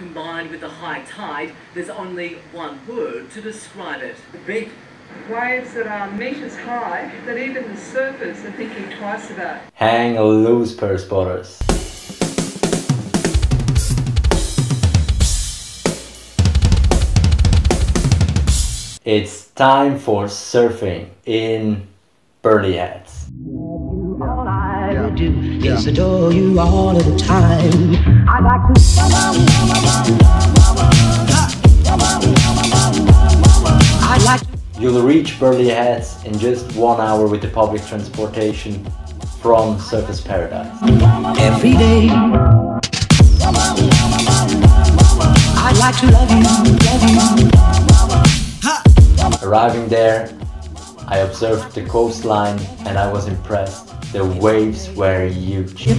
combined with the high tide, there's only one word to describe it. Big. Waves that are meters high that even the surfers are thinking twice about. Hang loose, Perfspotters. It's time for surfing in Burleigh Heads. All I do is adore you all of the time. I like to. I like to. You'll reach Burleigh Heads in just one hour with the public transportation from Surfers Paradise. Every day. I like to love you, love you. Arriving there, I observed the coastline and I was impressed. The waves were huge. I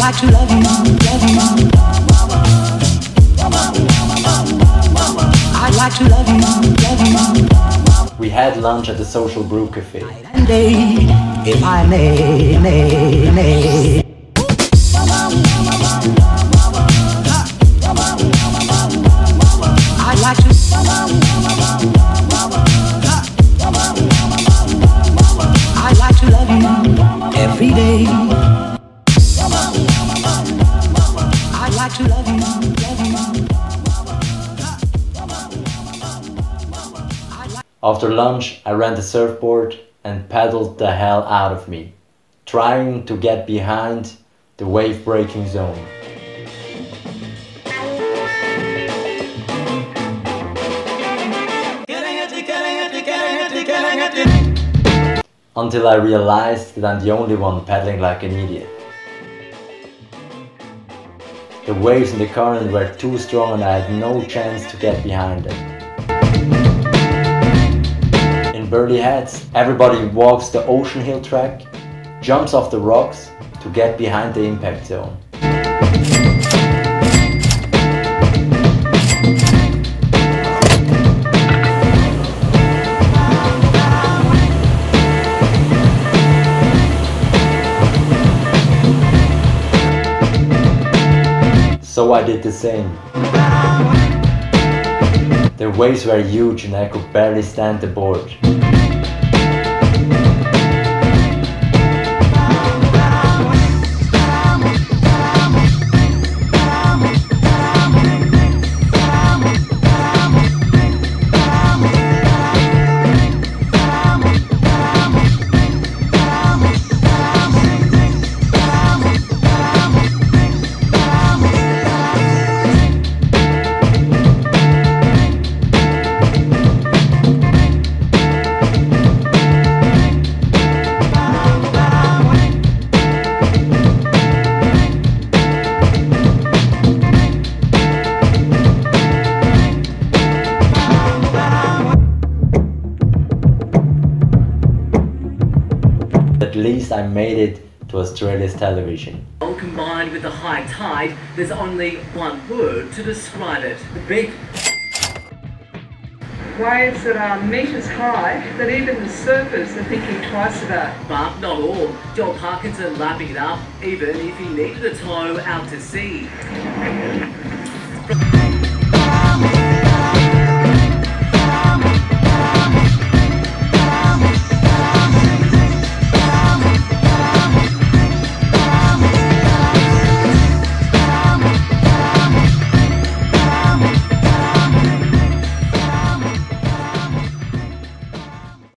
like to love you, love you. I like to love you, love you. We had lunch at the Social Brew Cafe. If I may, may, may. After lunch, I ran the surfboard and paddled the hell out of me, trying to get behind the wave breaking zone. Until I realized that I'm the only one paddling like an idiot. The waves in the current were too strong and I had no chance to get behind them. In Burleigh Heads, everybody walks the Ocean Hill track, jumps off the rocks to get behind the impact zone. So I did the same. The waves were huge and I could barely stand the board. Least I made it to Australia's television. All combined with the high tide, there's only one word to describe it. The big. Waves that are meters high that even the surfers are thinking twice about. But not all. Joel Parkinson lapping it up, even if he needed a tow out to sea.